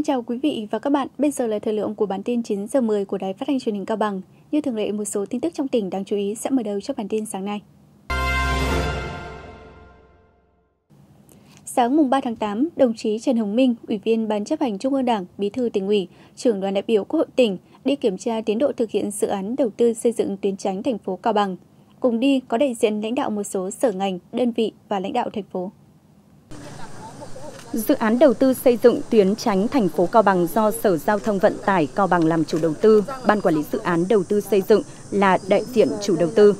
Xin chào quý vị và các bạn. Bây giờ là thời lượng của bản tin 9 giờ 10 của Đài Phát thanh Truyền hình Cao Bằng. Như thường lệ một số tin tức trong tỉnh đáng chú ý sẽ mở đầu cho bản tin sáng nay. Sáng mùng 3 tháng 8, đồng chí Trần Hồng Minh, Ủy viên Ban chấp hành Trung ương Đảng, Bí thư tỉnh ủy, trưởng đoàn đại biểu Quốc hội tỉnh đi kiểm tra tiến độ thực hiện dự án đầu tư xây dựng tuyến tránh thành phố Cao Bằng. Cùng đi có đại diện lãnh đạo một số sở ngành, đơn vị và lãnh đạo thành phố. Dự án đầu tư xây dựng tuyến tránh thành phố Cao Bằng do Sở Giao thông Vận tải Cao Bằng làm chủ đầu tư, Ban Quản lý Dự án Đầu tư xây dựng là đại diện chủ đầu tư.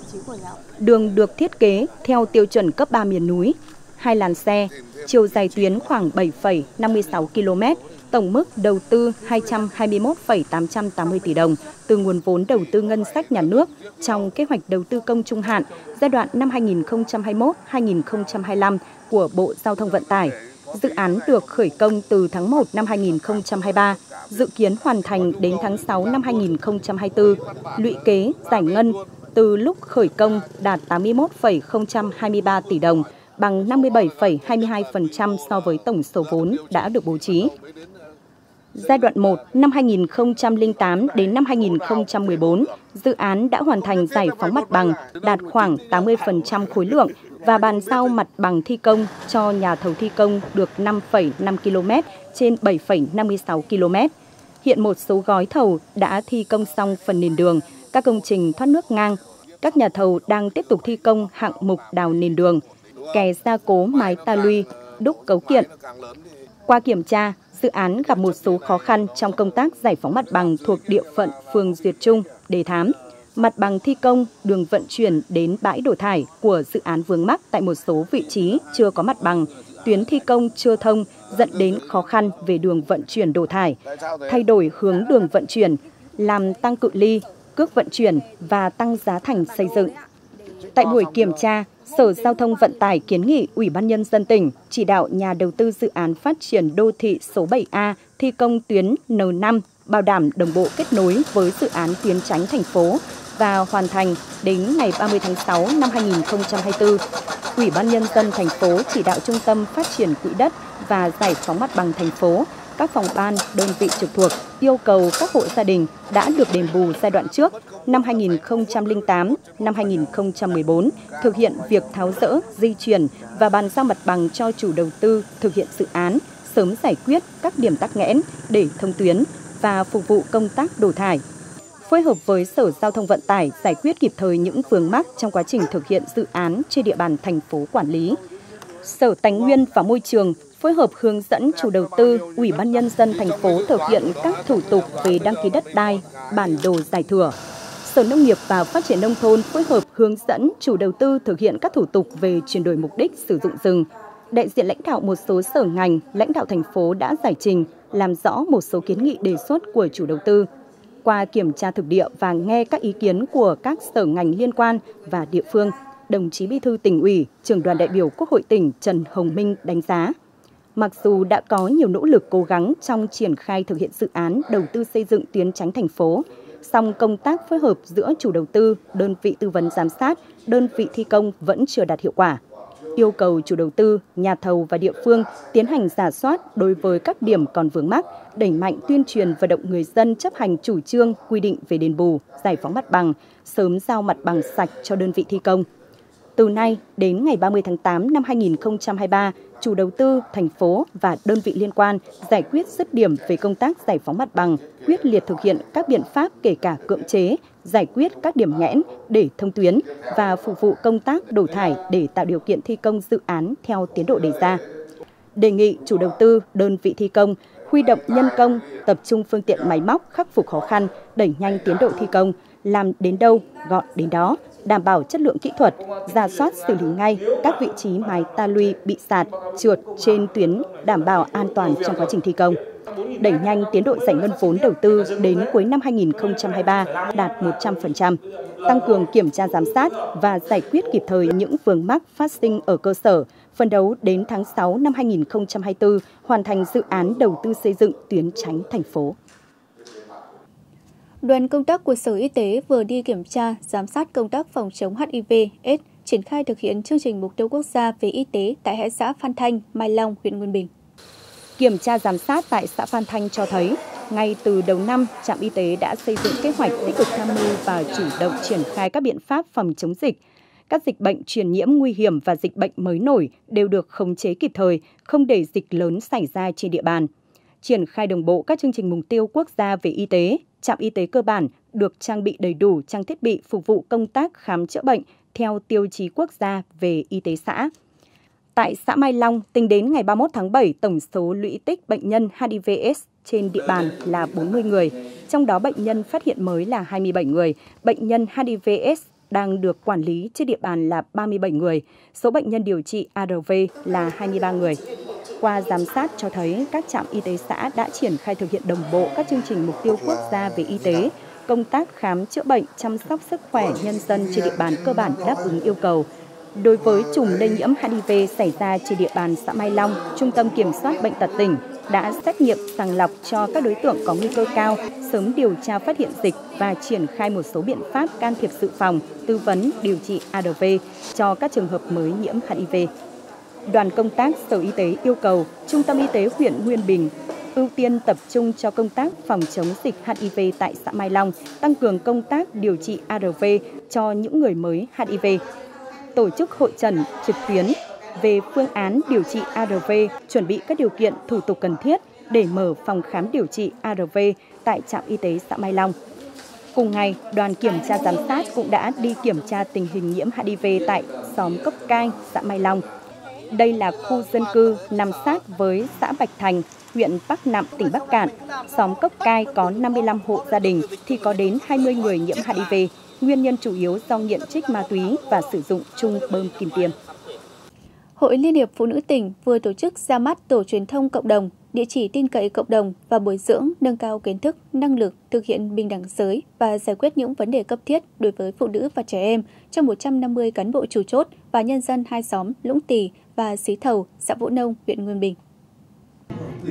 Đường được thiết kế theo tiêu chuẩn cấp 3 miền núi, hai làn xe, chiều dài tuyến khoảng 7,56 km, tổng mức đầu tư 221,880 tỷ đồng từ nguồn vốn đầu tư ngân sách nhà nước trong kế hoạch đầu tư công trung hạn giai đoạn năm 2021-2025 của Bộ Giao thông Vận tải Dự án được khởi công từ tháng 1 năm 2023, dự kiến hoàn thành đến tháng 6 năm 2024, lũy kế giải ngân từ lúc khởi công đạt 81,023 tỷ đồng, bằng 57,22% so với tổng số vốn đã được bố trí. Giai đoạn 1 năm 2008 đến năm 2014, dự án đã hoàn thành giải phóng mặt bằng đạt khoảng 80% khối lượng và bàn giao mặt bằng thi công cho nhà thầu thi công được 5,5 km trên 7,56 km. Hiện một số gói thầu đã thi công xong phần nền đường, các công trình thoát nước ngang. Các nhà thầu đang tiếp tục thi công hạng mục đào nền đường, kè gia cố mái ta luy, đúc cấu kiện. Qua kiểm tra, dự án gặp một số khó khăn trong công tác giải phóng mặt bằng thuộc địa phận phường Duyệt Trung, Đề Thám mặt bằng thi công đường vận chuyển đến bãi đổ thải của dự án vướng mắc tại một số vị trí chưa có mặt bằng, tuyến thi công chưa thông dẫn đến khó khăn về đường vận chuyển đổ thải, thay đổi hướng đường vận chuyển, làm tăng cự ly, cước vận chuyển và tăng giá thành xây dựng. Tại buổi kiểm tra, Sở Giao thông Vận tải kiến nghị Ủy ban Nhân dân tỉnh chỉ đạo nhà đầu tư dự án phát triển đô thị số 7A thi công tuyến N5 bảo đảm đồng bộ kết nối với dự án tuyến tránh thành phố và hoàn thành đến ngày 30 tháng 6 năm 2024. Ủy ban Nhân dân thành phố chỉ đạo Trung tâm Phát triển Quỹ đất và Giải phóng mặt bằng thành phố, các phòng ban, đơn vị trực thuộc yêu cầu các hộ gia đình đã được đền bù giai đoạn trước năm 2008, năm 2014 thực hiện việc tháo rỡ, di chuyển và bàn giao mặt bằng cho chủ đầu tư thực hiện dự án, sớm giải quyết các điểm tắc nghẽn để thông tuyến và phục vụ công tác đổ thải phối hợp với Sở Giao thông Vận tải giải quyết kịp thời những vướng mắc trong quá trình thực hiện dự án trên địa bàn thành phố quản lý. Sở Tài nguyên và Môi trường phối hợp hướng dẫn chủ đầu tư, Ủy ban nhân dân thành phố thực hiện các thủ tục về đăng ký đất đai, bản đồ giải thửa. Sở Nông nghiệp và Phát triển nông thôn phối hợp hướng dẫn chủ đầu tư thực hiện các thủ tục về chuyển đổi mục đích sử dụng rừng. Đại diện lãnh đạo một số sở ngành, lãnh đạo thành phố đã giải trình, làm rõ một số kiến nghị đề xuất của chủ đầu tư qua kiểm tra thực địa và nghe các ý kiến của các sở ngành liên quan và địa phương, đồng chí Bí thư tỉnh ủy, trưởng đoàn đại biểu Quốc hội tỉnh Trần Hồng Minh đánh giá, mặc dù đã có nhiều nỗ lực cố gắng trong triển khai thực hiện dự án đầu tư xây dựng tuyến tránh thành phố, song công tác phối hợp giữa chủ đầu tư, đơn vị tư vấn giám sát, đơn vị thi công vẫn chưa đạt hiệu quả yêu cầu chủ đầu tư, nhà thầu và địa phương tiến hành giả soát đối với các điểm còn vướng mắc, đẩy mạnh tuyên truyền vận động người dân chấp hành chủ trương quy định về đền bù, giải phóng mặt bằng, sớm giao mặt bằng sạch cho đơn vị thi công. Từ nay đến ngày 30 tháng 8 năm 2023, chủ đầu tư, thành phố và đơn vị liên quan giải quyết dứt điểm về công tác giải phóng mặt bằng, quyết liệt thực hiện các biện pháp kể cả cưỡng chế, giải quyết các điểm nghẽn để thông tuyến và phục vụ công tác đổ thải để tạo điều kiện thi công dự án theo tiến độ đề ra. Đề nghị chủ đầu tư, đơn vị thi công huy động nhân công, tập trung phương tiện máy móc khắc phục khó khăn, đẩy nhanh tiến độ thi công, làm đến đâu gọn đến đó, đảm bảo chất lượng kỹ thuật, ra soát xử lý ngay các vị trí mái ta luy bị sạt, trượt trên tuyến đảm bảo an toàn trong quá trình thi công đẩy nhanh tiến độ giải ngân vốn đầu tư đến cuối năm 2023 đạt 100%, tăng cường kiểm tra giám sát và giải quyết kịp thời những vướng mắc phát sinh ở cơ sở, phân đấu đến tháng 6 năm 2024 hoàn thành dự án đầu tư xây dựng tuyến tránh thành phố. Đoàn công tác của Sở Y tế vừa đi kiểm tra, giám sát công tác phòng chống HIV/AIDS, triển khai thực hiện chương trình mục tiêu quốc gia về y tế tại hai xã Phan Thanh, Mai Long, huyện Nguyên Bình. Kiểm tra giám sát tại xã Phan Thanh cho thấy, ngay từ đầu năm, trạm y tế đã xây dựng kế hoạch tích cực tham mưu và chủ động triển khai các biện pháp phòng chống dịch. Các dịch bệnh truyền nhiễm nguy hiểm và dịch bệnh mới nổi đều được khống chế kịp thời, không để dịch lớn xảy ra trên địa bàn. Triển khai đồng bộ các chương trình mục tiêu quốc gia về y tế, trạm y tế cơ bản được trang bị đầy đủ trang thiết bị phục vụ công tác khám chữa bệnh theo tiêu chí quốc gia về y tế xã. Tại xã Mai Long, tính đến ngày 31 tháng 7, tổng số lũy tích bệnh nhân HIVS trên địa bàn là 40 người, trong đó bệnh nhân phát hiện mới là 27 người, bệnh nhân HIVS đang được quản lý trên địa bàn là 37 người, số bệnh nhân điều trị ARV là 23 người. Qua giám sát cho thấy các trạm y tế xã đã triển khai thực hiện đồng bộ các chương trình mục tiêu quốc gia về y tế, công tác khám chữa bệnh, chăm sóc sức khỏe nhân dân trên địa bàn cơ bản đáp ứng yêu cầu. Đối với chùm lây nhiễm HIV xảy ra trên địa bàn xã Mai Long, Trung tâm Kiểm soát Bệnh tật tỉnh đã xét nghiệm sàng lọc cho các đối tượng có nguy cơ cao, sớm điều tra phát hiện dịch và triển khai một số biện pháp can thiệp dự phòng, tư vấn, điều trị ARV cho các trường hợp mới nhiễm HIV. Đoàn công tác Sở Y tế yêu cầu Trung tâm Y tế huyện Nguyên Bình ưu tiên tập trung cho công tác phòng chống dịch HIV tại xã Mai Long, tăng cường công tác điều trị ARV cho những người mới HIV. Tổ chức hội trần trực tuyến về phương án điều trị ARV, chuẩn bị các điều kiện thủ tục cần thiết để mở phòng khám điều trị ARV tại trạm y tế xã Mai Long. Cùng ngày, đoàn kiểm tra giám sát cũng đã đi kiểm tra tình hình nhiễm HIV tại xóm Cốc Cai, xã Mai Long. Đây là khu dân cư nằm sát với xã Bạch Thành, huyện Bắc Nạm, tỉnh Bắc Cạn. Xóm Cốc Cai có 55 hộ gia đình thì có đến 20 người nhiễm HIV. Nguyên nhân chủ yếu do nghiện trích ma túy và sử dụng chung bơm kim tiêm. Hội Liên hiệp Phụ nữ tỉnh vừa tổ chức ra mắt tổ truyền thông cộng đồng, địa chỉ tin cậy cộng đồng và bồi dưỡng nâng cao kiến thức, năng lực thực hiện bình đẳng giới và giải quyết những vấn đề cấp thiết đối với phụ nữ và trẻ em cho 150 cán bộ chủ chốt và nhân dân hai xóm Lũng Tỳ và Xí Thầu, xã Vũ Nông, huyện Nguyên Bình.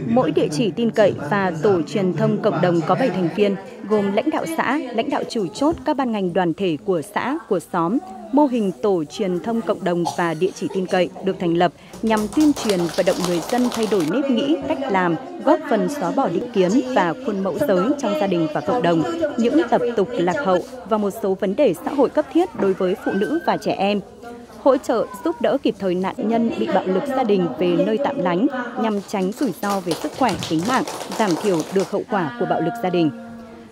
Mỗi địa chỉ tin cậy và tổ truyền thông cộng đồng có 7 thành viên, gồm lãnh đạo xã, lãnh đạo chủ chốt các ban ngành đoàn thể của xã, của xóm. Mô hình tổ truyền thông cộng đồng và địa chỉ tin cậy được thành lập nhằm tuyên truyền vận động người dân thay đổi nếp nghĩ, cách làm, góp phần xóa bỏ định kiến và khuôn mẫu giới trong gia đình và cộng đồng, những tập tục lạc hậu và một số vấn đề xã hội cấp thiết đối với phụ nữ và trẻ em hỗ trợ giúp đỡ kịp thời nạn nhân bị bạo lực gia đình về nơi tạm lánh nhằm tránh rủi ro về sức khỏe tính mạng, giảm thiểu được hậu quả của bạo lực gia đình.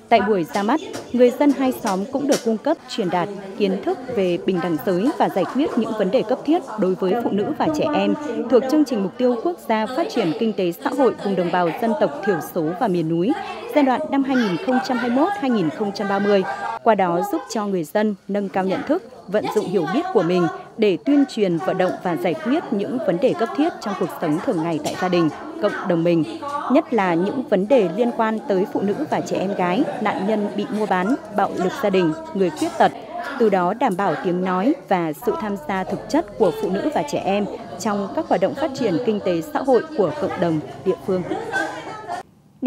Tại buổi ra mắt, người dân hai xóm cũng được cung cấp truyền đạt kiến thức về bình đẳng giới và giải quyết những vấn đề cấp thiết đối với phụ nữ và trẻ em thuộc chương trình mục tiêu quốc gia phát triển kinh tế xã hội vùng đồng bào dân tộc thiểu số và miền núi giai đoạn năm 2021-2030, qua đó giúp cho người dân nâng cao nhận thức, vận dụng hiểu biết của mình để tuyên truyền, vận động và giải quyết những vấn đề cấp thiết trong cuộc sống thường ngày tại gia đình, cộng đồng mình, nhất là những vấn đề liên quan tới phụ nữ và trẻ em gái, nạn nhân bị mua bán, bạo lực gia đình, người khuyết tật, từ đó đảm bảo tiếng nói và sự tham gia thực chất của phụ nữ và trẻ em trong các hoạt động phát triển kinh tế xã hội của cộng đồng địa phương.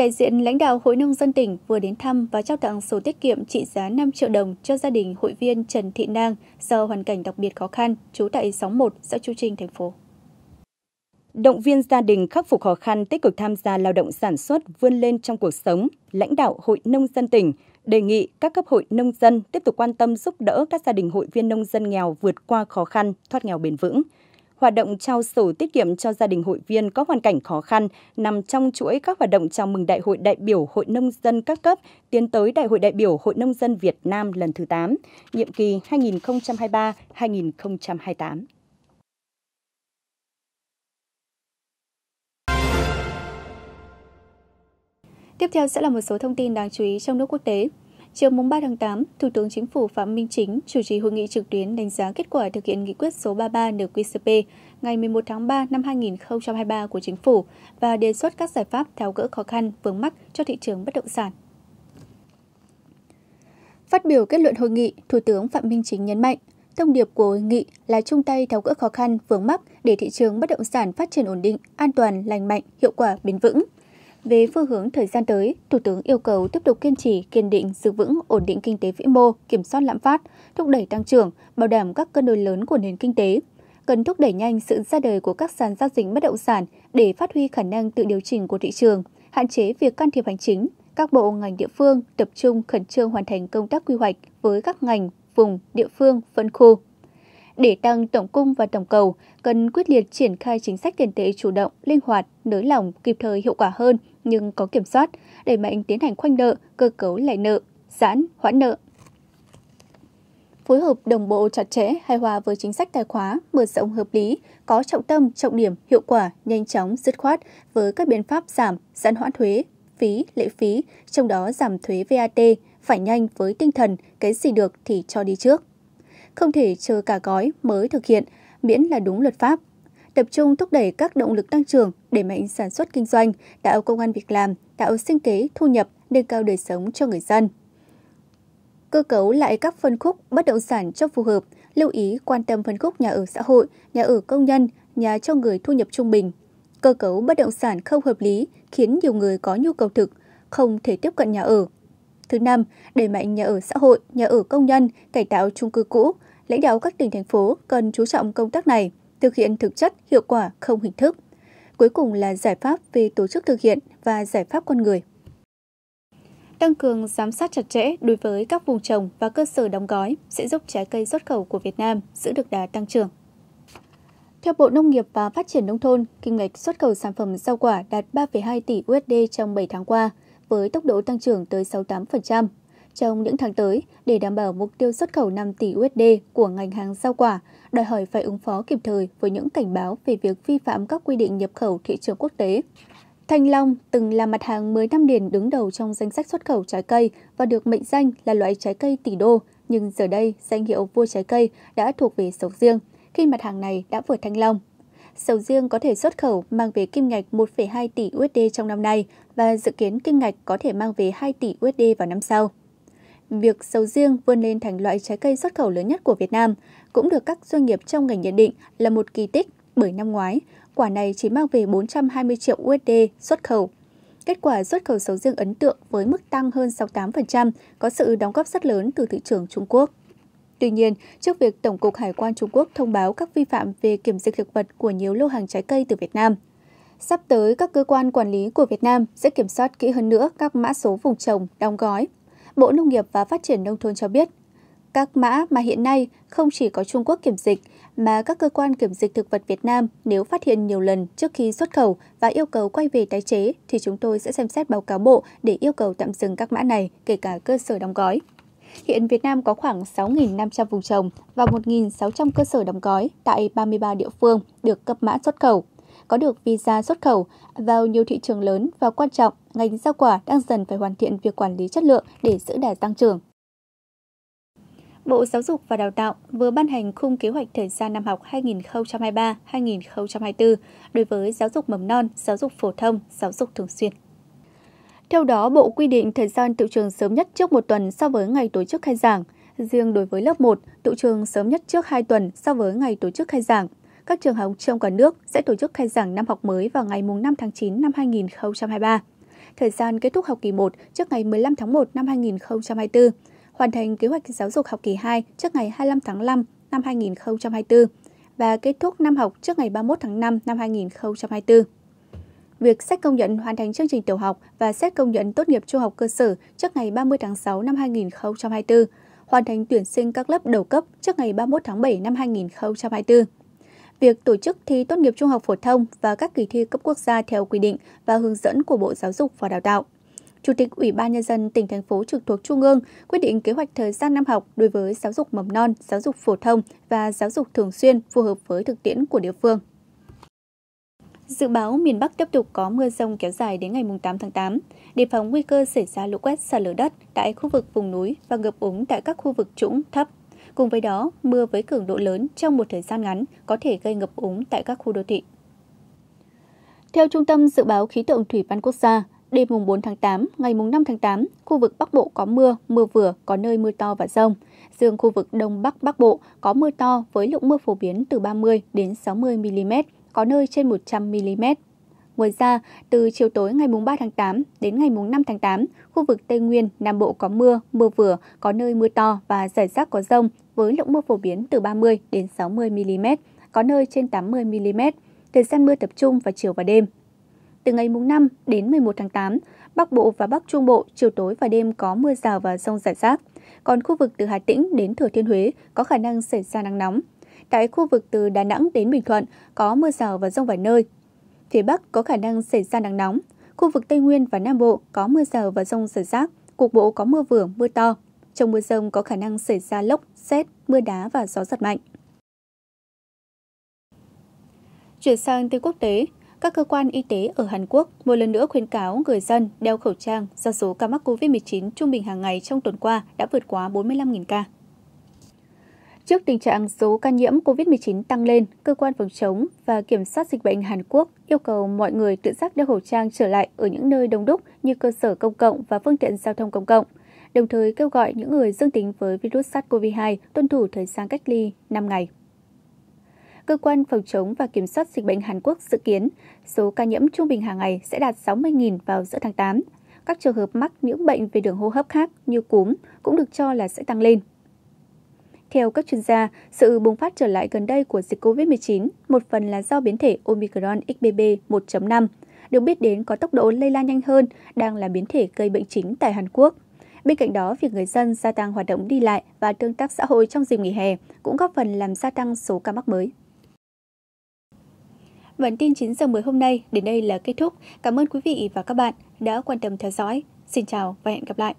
Đại diện lãnh đạo Hội Nông dân tỉnh vừa đến thăm và trao tặng sổ tiết kiệm trị giá 5 triệu đồng cho gia đình hội viên Trần Thị Nang do hoàn cảnh đặc biệt khó khăn, trú tại xóm 1, xã Chu Trinh, thành phố. Động viên gia đình khắc phục khó khăn, tích cực tham gia lao động sản xuất, vươn lên trong cuộc sống, lãnh đạo Hội Nông dân tỉnh đề nghị các cấp hội nông dân tiếp tục quan tâm giúp đỡ các gia đình hội viên nông dân nghèo vượt qua khó khăn, thoát nghèo bền vững – Hoạt động trao sổ tiết kiệm cho gia đình hội viên có hoàn cảnh khó khăn nằm trong chuỗi các hoạt động chào mừng Đại hội đại biểu Hội Nông dân các cấp tiến tới Đại hội đại biểu Hội Nông dân Việt Nam lần thứ 8, nhiệm kỳ 2023-2028. Tiếp theo sẽ là một số thông tin đáng chú ý trong nước quốc tế. Chiều mùng 3 tháng 8, Thủ tướng Chính phủ Phạm Minh Chính chủ trì hội nghị trực tuyến đánh giá kết quả thực hiện nghị quyết số 33 NQCP ngày 11 tháng 3 năm 2023 của Chính phủ và đề xuất các giải pháp tháo gỡ khó khăn vướng mắc cho thị trường bất động sản. Phát biểu kết luận hội nghị, Thủ tướng Phạm Minh Chính nhấn mạnh, thông điệp của hội nghị là chung tay tháo gỡ khó khăn vướng mắc để thị trường bất động sản phát triển ổn định, an toàn, lành mạnh, hiệu quả, bền vững – về phương hướng thời gian tới, Thủ tướng yêu cầu tiếp tục kiên trì, kiên định, giữ vững, ổn định kinh tế vĩ mô, kiểm soát lạm phát, thúc đẩy tăng trưởng, bảo đảm các cân đối lớn của nền kinh tế, cần thúc đẩy nhanh sự ra đời của các sàn giao dịch bất động sản để phát huy khả năng tự điều chỉnh của thị trường, hạn chế việc can thiệp hành chính. Các bộ ngành địa phương tập trung khẩn trương hoàn thành công tác quy hoạch với các ngành, vùng, địa phương, phân khu. Để tăng tổng cung và tổng cầu, cần quyết liệt triển khai chính sách tiền tệ chủ động, linh hoạt, nới lỏng, kịp thời hiệu quả hơn nhưng có kiểm soát, đẩy mạnh tiến hành khoanh nợ, cơ cấu lại nợ, giãn, hoãn nợ, phối hợp đồng bộ chặt chẽ, hài hòa với chính sách tài khóa, mở rộng hợp lý, có trọng tâm, trọng điểm, hiệu quả, nhanh chóng, dứt khoát với các biện pháp giảm, giãn hoãn thuế, phí, lệ phí, trong đó giảm thuế VAT, phải nhanh với tinh thần cái gì được thì cho đi trước. Không thể chờ cả gói mới thực hiện, miễn là đúng luật pháp. Tập trung thúc đẩy các động lực tăng trưởng, đẩy mạnh sản xuất kinh doanh, tạo công an việc làm, tạo sinh kế, thu nhập, nâng cao đời sống cho người dân cơ cấu lại các phân khúc bất động sản cho phù hợp, lưu ý quan tâm phân khúc nhà ở xã hội, nhà ở công nhân, nhà cho người thu nhập trung bình. Cơ cấu bất động sản không hợp lý khiến nhiều người có nhu cầu thực, không thể tiếp cận nhà ở. Thứ năm, đẩy mạnh nhà ở xã hội, nhà ở công nhân, cải tạo chung cư cũ. Lãnh đạo các tỉnh thành phố cần chú trọng công tác này, thực hiện thực chất, hiệu quả, không hình thức. Cuối cùng là giải pháp về tổ chức thực hiện và giải pháp con người tăng cường giám sát chặt chẽ đối với các vùng trồng và cơ sở đóng gói sẽ giúp trái cây xuất khẩu của Việt Nam giữ được đà tăng trưởng. Theo Bộ Nông nghiệp và Phát triển Nông thôn, kinh ngạch xuất khẩu sản phẩm rau quả đạt 3,2 tỷ USD trong 7 tháng qua, với tốc độ tăng trưởng tới 68%. Trong những tháng tới, để đảm bảo mục tiêu xuất khẩu 5 tỷ USD của ngành hàng rau quả, đòi hỏi phải ứng phó kịp thời với những cảnh báo về việc vi phạm các quy định nhập khẩu thị trường quốc tế, Thanh long từng là mặt hàng 10 năm liền đứng đầu trong danh sách xuất khẩu trái cây và được mệnh danh là loại trái cây tỷ đô, nhưng giờ đây danh hiệu vua trái cây đã thuộc về sầu riêng khi mặt hàng này đã vượt thanh long. Sầu riêng có thể xuất khẩu mang về kim ngạch 1,2 tỷ USD trong năm nay và dự kiến kim ngạch có thể mang về 2 tỷ USD vào năm sau. Việc sầu riêng vươn lên thành loại trái cây xuất khẩu lớn nhất của Việt Nam cũng được các doanh nghiệp trong ngành nhận định là một kỳ tích bởi năm ngoái, quả này chỉ mang về 420 triệu USD xuất khẩu. Kết quả xuất khẩu sầu riêng ấn tượng với mức tăng hơn 68%, có sự đóng góp rất lớn từ thị trường Trung Quốc. Tuy nhiên, trước việc Tổng cục Hải quan Trung Quốc thông báo các vi phạm về kiểm dịch thực vật của nhiều lô hàng trái cây từ Việt Nam, sắp tới các cơ quan quản lý của Việt Nam sẽ kiểm soát kỹ hơn nữa các mã số vùng trồng, đóng gói. Bộ Nông nghiệp và Phát triển Nông thôn cho biết, các mã mà hiện nay không chỉ có Trung Quốc kiểm dịch, mà các cơ quan kiểm dịch thực vật Việt Nam nếu phát hiện nhiều lần trước khi xuất khẩu và yêu cầu quay về tái chế thì chúng tôi sẽ xem xét báo cáo bộ để yêu cầu tạm dừng các mã này, kể cả cơ sở đóng gói. Hiện Việt Nam có khoảng 6.500 vùng trồng và 1.600 cơ sở đóng gói tại 33 địa phương được cấp mã xuất khẩu. Có được visa xuất khẩu vào nhiều thị trường lớn và quan trọng, ngành rau quả đang dần phải hoàn thiện việc quản lý chất lượng để giữ đà tăng trưởng. Bộ Giáo dục và Đào tạo vừa ban hành khung kế hoạch thời gian năm học 2023-2024 đối với giáo dục mầm non, giáo dục phổ thông, giáo dục thường xuyên. Theo đó, Bộ quy định thời gian tự trường sớm nhất trước một tuần so với ngày tổ chức khai giảng. Riêng đối với lớp 1, tự trường sớm nhất trước 2 tuần so với ngày tổ chức khai giảng. Các trường học trong cả nước sẽ tổ chức khai giảng năm học mới vào ngày 5 tháng 9 năm 2023. Thời gian kết thúc học kỳ 1 trước ngày 15 tháng 1 năm 2024 hoàn thành kế hoạch giáo dục học kỳ 2 trước ngày 25 tháng 5 năm 2024 và kết thúc năm học trước ngày 31 tháng 5 năm 2024. Việc xét công nhận hoàn thành chương trình tiểu học và xét công nhận tốt nghiệp trung học cơ sở trước ngày 30 tháng 6 năm 2024, hoàn thành tuyển sinh các lớp đầu cấp trước ngày 31 tháng 7 năm 2024. Việc tổ chức thi tốt nghiệp trung học phổ thông và các kỳ thi cấp quốc gia theo quy định và hướng dẫn của Bộ Giáo dục và Đào tạo. Chủ tịch Ủy ban Nhân dân tỉnh, thành phố trực thuộc Trung ương quyết định kế hoạch thời gian năm học đối với giáo dục mầm non, giáo dục phổ thông và giáo dục thường xuyên phù hợp với thực tiễn của địa phương. Dự báo miền Bắc tiếp tục có mưa rông kéo dài đến ngày 8 tháng 8, đề phòng nguy cơ xảy ra lũ quét sạt lở đất tại khu vực vùng núi và ngập úng tại các khu vực trũng thấp. Cùng với đó, mưa với cường độ lớn trong một thời gian ngắn có thể gây ngập úng tại các khu đô thị. Theo Trung tâm Dự báo Khí tượng Thủy văn Quốc gia, Đêm mùng 4 tháng 8, ngày mùng 5 tháng 8, khu vực Bắc Bộ có mưa, mưa vừa, có nơi mưa to và rông. Riêng khu vực Đông Bắc Bắc Bộ có mưa to với lượng mưa phổ biến từ 30 đến 60 mm, có nơi trên 100 mm. Ngoài ra, từ chiều tối ngày 3 tháng 8 đến ngày 5 tháng 8, khu vực Tây Nguyên, Nam Bộ có mưa, mưa vừa, có nơi mưa to và rải rác có rông với lượng mưa phổ biến từ 30 đến 60 mm. có nơi trên 80 mm, thời gian mưa tập trung vào chiều và đêm. Từ ngày mùng 5 đến 11 tháng 8, Bắc Bộ và Bắc Trung Bộ chiều tối và đêm có mưa rào và rông rải rác. Còn khu vực từ Hà Tĩnh đến Thừa Thiên Huế có khả năng xảy ra nắng nóng. Tại khu vực từ Đà Nẵng đến Bình Thuận có mưa rào và rông vài nơi. Phía Bắc có khả năng xảy ra nắng nóng. Khu vực Tây Nguyên và Nam Bộ có mưa rào và rông rải rác, cục bộ có mưa vừa, mưa to. Trong mưa rông có khả năng xảy ra lốc, xét, mưa đá và gió giật mạnh. Chuyển sang tin quốc tế, các cơ quan y tế ở Hàn Quốc một lần nữa khuyến cáo người dân đeo khẩu trang do số ca mắc COVID-19 trung bình hàng ngày trong tuần qua đã vượt quá 45.000 ca. Trước tình trạng số ca nhiễm COVID-19 tăng lên, cơ quan phòng chống và kiểm soát dịch bệnh Hàn Quốc yêu cầu mọi người tự giác đeo khẩu trang trở lại ở những nơi đông đúc như cơ sở công cộng và phương tiện giao thông công cộng, đồng thời kêu gọi những người dương tính với virus SARS-CoV-2 tuân thủ thời gian cách ly 5 ngày. Cơ quan phòng chống và kiểm soát dịch bệnh Hàn Quốc dự kiến số ca nhiễm trung bình hàng ngày sẽ đạt 60.000 vào giữa tháng 8. Các trường hợp mắc những bệnh về đường hô hấp khác như cúm cũng được cho là sẽ tăng lên. Theo các chuyên gia, sự bùng phát trở lại gần đây của dịch COVID-19 một phần là do biến thể Omicron XBB 1.5, được biết đến có tốc độ lây lan nhanh hơn, đang là biến thể gây bệnh chính tại Hàn Quốc. Bên cạnh đó, việc người dân gia tăng hoạt động đi lại và tương tác xã hội trong dịp nghỉ hè cũng góp phần làm gia tăng số ca mắc mới. Bản tin 9 giờ 10 hôm nay đến đây là kết thúc. Cảm ơn quý vị và các bạn đã quan tâm theo dõi. Xin chào và hẹn gặp lại.